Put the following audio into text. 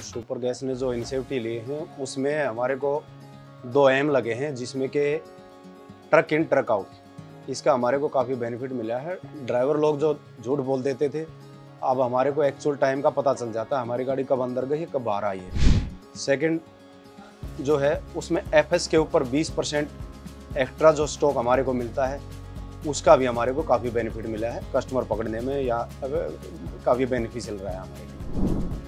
Super gas ने जो इंसेफ्टी ली है, उसमें हमारे को दो एम लगे हैं, जिसमें के ट्रक इन ट्रक आउट इसका हमारे को काफ़ी बेनिफिट मिला है। ड्राइवर लोग जो झूठ बोल देते थे, अब हमारे को एक्चुअल टाइम का पता चल जाता है, हमारी गाड़ी कब अंदर गई है, कब बाहर आई है। सेकंड जो है, उसमें एफएस के ऊपर 20 परसेंट एक्स्ट्रा जो स्टॉक हमारे को मिलता है, उसका भी हमारे को काफ़ी बेनिफिट मिला है कस्टमर पकड़ने में या काफ़ी बेनिफिशियल रहा है हमारे लिए।